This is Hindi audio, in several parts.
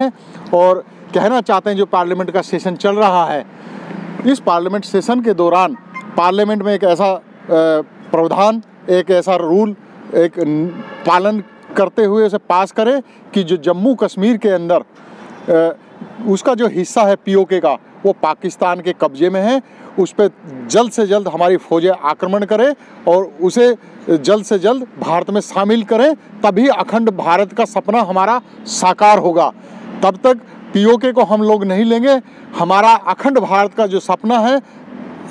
हैं और कहना चाहते हैं जो पार्लियामेंट का सेशन चल रहा है, इस पार्लियामेंट सेशन के दौरान पार्लियामेंट में एक ऐसा प्रावधान, एक ऐसा रूल, एक पालन करते हुए उसे पास करें कि जो जम्मू कश्मीर के अंदर उसका जो हिस्सा है पीओके का, वो पाकिस्तान के कब्जे में है, उस पर जल्द से जल्द हमारी फौजें आक्रमण करें और उसे जल्द से जल्द भारत में शामिल करें, तभी अखंड भारत का सपना हमारा साकार होगा। तब तक पीओके को हम लोग नहीं लेंगे। हमारा अखंड भारत का जो सपना है,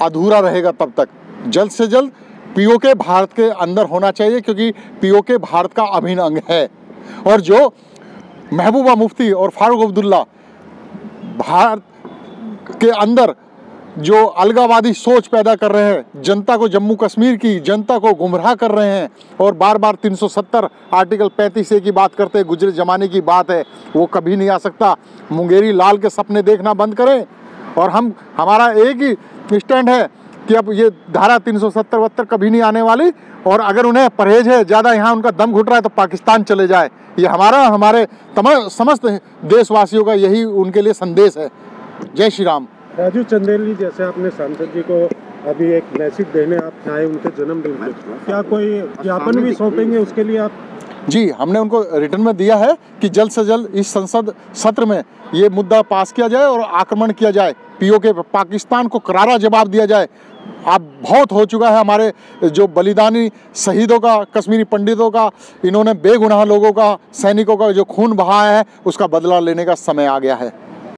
अधूरा रहेगा तब तक। जल्द से जल्द पीओके भारत के अंदर होना चाहिए, क्योंकि पीओके भारत का अभिन्न अंग है। और जो महबूबा मुफ्ती और फारूक अब्दुल्ला भारत के अंदर जो अलगावादी सोच पैदा कर रहे हैं, जनता को जम्मू कश्मीर की जनता को गुमराह कर रहे हैं, और बार बार 370 आर्टिकल 35 ए की बात करते हैं, गुजरे जमाने की बात है, वो कभी नहीं आ सकता। मुंगेरी लाल के सपने देखना बंद करें, और हम, हमारा एक ही स्टैंड है कि अब ये धारा तीन सौ कभी नहीं आने वाली, और अगर उन्हें परहेज है, ज़्यादा यहाँ उनका दम घुट रहा है तो पाकिस्तान चले जाए। ये हमारा, हमारे तमाम समस्त देशवासियों का यही उनके लिए संदेश है। जय श्री राम। राजू चंदेल जैसे आपने सांसद जी को अभी एक मैसेज देने आप आए उनके जन्मदिन पे? क्या कोई ज्ञापन भी सौंपेंगे उसके लिए आप? जी, हमने उनको रिटर्न में दिया है कि जल्द से जल्द इस संसद सत्र में ये मुद्दा पास किया जाए और आक्रमण किया जाए। पीओ के पाकिस्तान को करारा जवाब दिया जाए। अब बहुत हो चुका है हमारे जो बलिदानी शहीदों का, कश्मीरी पंडितों का, इन्होंने बेगुनाह लोगों का, सैनिकों का जो खून बहाया है, उसका बदला लेने का समय आ गया है।